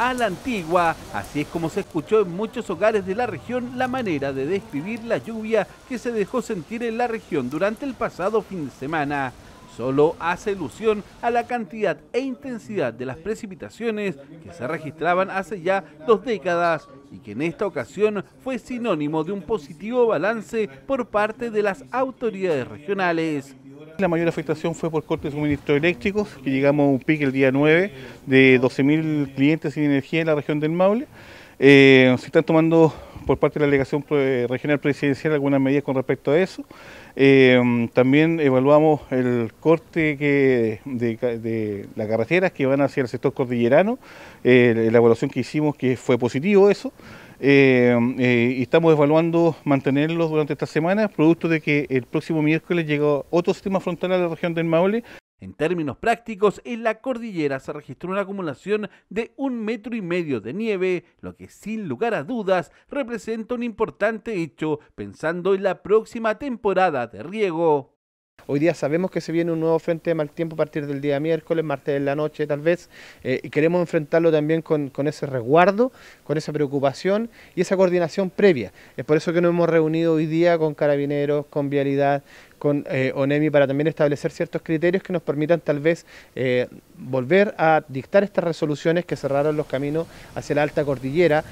a la antigua. Así es como se escuchó en muchos hogares de la región la manera de describir la lluvia que se dejó sentir en la región durante el pasado fin de semana solo hace ilusión a la cantidad e intensidad de las precipitaciones que se registraban hace ya dos décadas y que en esta ocasión fue sinónimo de un positivo balance por parte de las autoridades regionales. La mayor afectación fue por cortes de suministros eléctricos, que llegamos a un pico el día 9 de 12.000 clientes sin energía en la región del Maule. Eh, se están tomando por parte de la delegación regional presidencial algunas medidas con respecto a eso. Eh, también evaluamos el corte que de, las carreteras que van hacia el sector cordillerano, eh, la evaluación que hicimos que fue positivo eso. y estamos evaluando mantenerlos durante esta semana, producto de que el próximo miércoles llega otro sistema frontal a la región del Maule en términos prácticos, en la cordillera se registró una acumulación de un metro y medio de nieve, lo que sin lugar a dudas representa un importante hecho pensando en la próxima temporada de riego. Hoy día sabemos que se viene un nuevo frente de mal tiempo a partir del día miércoles, martes de la noche tal vez, eh, y queremos enfrentarlo también con, con, ese resguardo, con esa preocupación y esa coordinación previa. Es por eso que nos hemos reunido hoy día con carabineros, con vialidad, con eh, ONEMI para también establecer ciertos criterios que nos permitan tal vez eh, volver a dictar estas resoluciones que cerraron los caminos hacia la alta cordillera.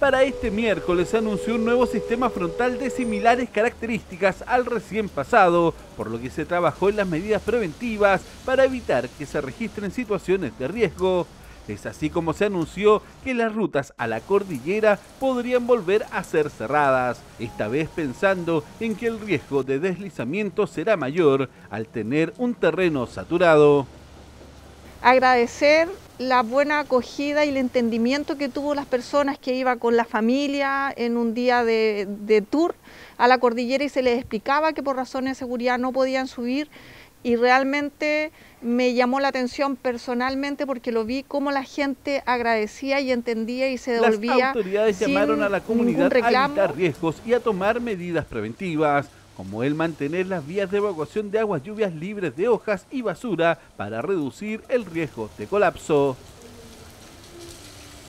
Para este miércoles se anunció un nuevo sistema frontal de similares características al recién pasado, por lo que se trabajó en las medidas preventivas para evitar que se registren situaciones de riesgo. Es así como se anunció que las rutas a la cordillera podrían volver a ser cerradas, esta vez pensando en que el riesgo de deslizamiento será mayor al tener un terreno saturado. Agradecer la buena acogida y el entendimiento que tuvo las personas que iban con la familia en un día de, de tour a la cordillera y se les explicaba que por razones de seguridad no podían subir y realmente me llamó la atención personalmente porque lo vi como la gente agradecía y entendía y se devolvía. Las autoridades llamaron a la comunidad a evitar riesgos y a tomar medidas preventivas, como el mantener las vías de evacuación de aguas lluvias libres de hojas y basura para reducir el riesgo de colapso.